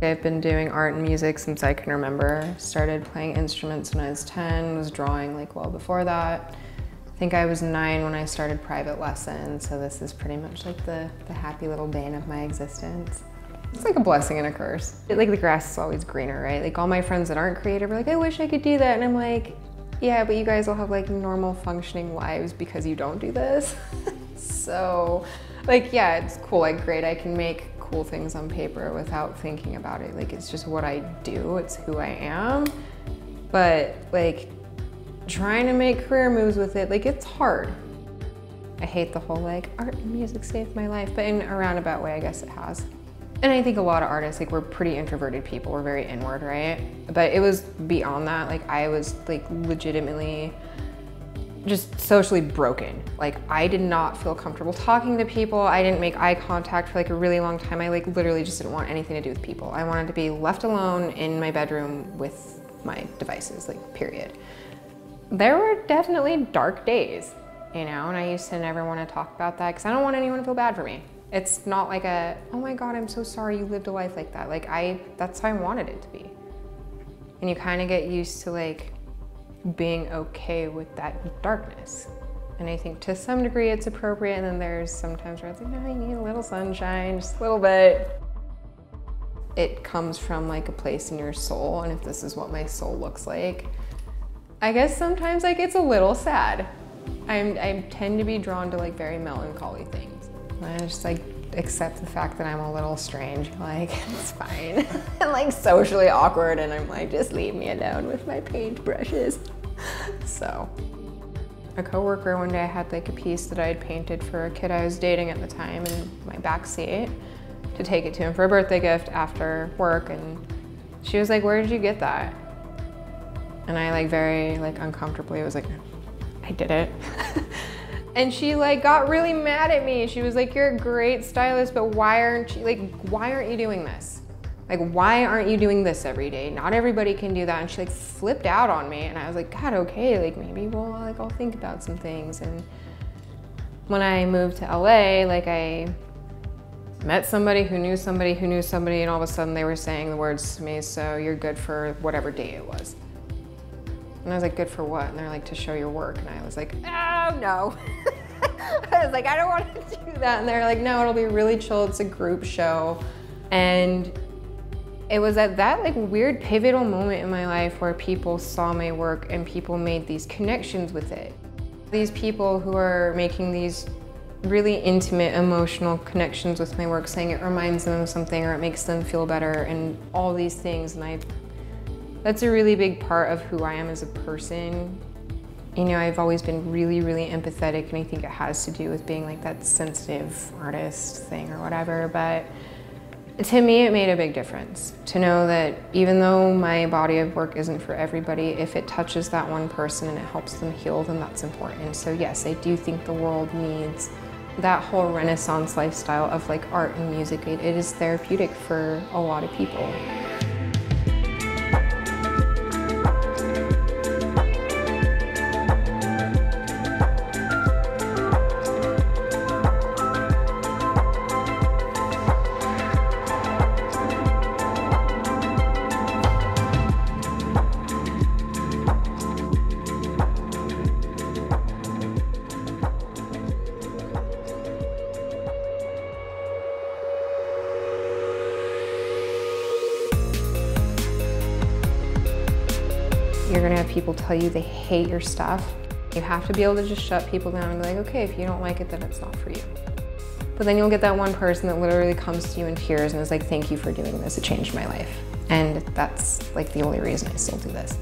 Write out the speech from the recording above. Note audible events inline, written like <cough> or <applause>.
I've been doing art and music since I can remember. Started playing instruments when I was 10, was drawing like well before that. I think I was nine when I started private lessons, so this is pretty much like the, the happy little bane of my existence. It's like a blessing and a curse. It, like the grass is always greener, right? Like all my friends that aren't creative are like, I wish I could do that. And I'm like, yeah, but you guys will have like normal functioning lives because you don't do this. <laughs> so like, yeah, it's cool. Like great, I can make cool things on paper without thinking about it. Like it's just what I do, it's who I am. But like trying to make career moves with it, like it's hard. I hate the whole like art and music saved my life, but in a roundabout way, I guess it has. And I think a lot of artists, like we're pretty introverted people, we're very inward, right? But it was beyond that, like I was like legitimately just socially broken. Like I did not feel comfortable talking to people. I didn't make eye contact for like a really long time. I like literally just didn't want anything to do with people. I wanted to be left alone in my bedroom with my devices, like period. There were definitely dark days, you know, and I used to never want to talk about that because I don't want anyone to feel bad for me. It's not like a, oh my God, I'm so sorry you lived a life like that. Like I, that's how I wanted it to be. And you kind of get used to like being okay with that darkness. And I think to some degree it's appropriate. And then there's sometimes where it's like, no, I need a little sunshine, just a little bit. It comes from like a place in your soul. And if this is what my soul looks like, I guess sometimes like it's a little sad. I'm, I tend to be drawn to like very melancholy things. I just like accept the fact that I'm a little strange. Like, <laughs> it's fine. <laughs> and like socially awkward and I'm like, just leave me alone with my paint brushes. <laughs> so. A coworker one day I had like a piece that I had painted for a kid I was dating at the time in my back seat to take it to him for a birthday gift after work and she was like, where did you get that? And I like very like uncomfortably was like, I did it. And she like got really mad at me. She was like, you're a great stylist, but why aren't you like, why aren't you doing this? Like, why aren't you doing this every day? Not everybody can do that. And she like flipped out on me and I was like, God, okay, like maybe we'll like, I'll think about some things. And when I moved to LA, like I met somebody who knew somebody who knew somebody and all of a sudden they were saying the words to me, so you're good for whatever day it was. And I was like, good for what? And they're like, to show your work. And I was like, oh no. <laughs> I was like, I don't want to <laughs> do that. And they're like, no, it'll be really chill. It's a group show. And it was at that like weird pivotal moment in my life where people saw my work and people made these connections with it. These people who are making these really intimate emotional connections with my work saying it reminds them of something or it makes them feel better and all these things and I that's a really big part of who I am as a person. You know, I've always been really, really empathetic and I think it has to do with being like that sensitive artist thing or whatever, but to me it made a big difference to know that even though my body of work isn't for everybody, if it touches that one person and it helps them heal, then that's important. So yes, I do think the world needs that whole renaissance lifestyle of like art and music. it, it is therapeutic for a lot of people. You're gonna have people tell you they hate your stuff. You have to be able to just shut people down and be like, okay, if you don't like it, then it's not for you. But then you'll get that one person that literally comes to you in tears and is like, thank you for doing this, it changed my life. And that's like the only reason I still do this.